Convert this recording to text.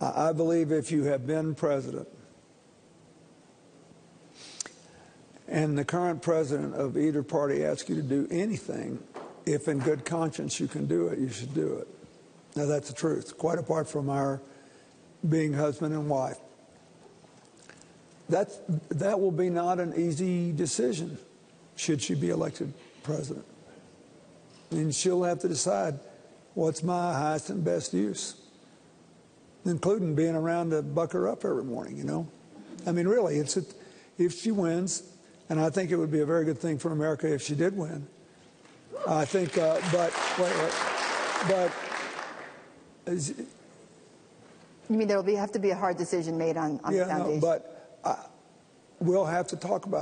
I believe if you have been president and the current president of either party asks you to do anything, if in good conscience you can do it, you should do it. Now, that's the truth, quite apart from our being husband and wife. That's, that will be not an easy decision should she be elected president. And she'll have to decide what's my highest and best use, including being around to buck her up every morning, you know? I mean, really, it's a, if she wins, and I think it would be a very good thing for America if she did win. I think, uh, but, wait, wait, but, is, You mean there will be, have to be a hard decision made on, on yeah, the foundation? no, but uh, we'll have to talk about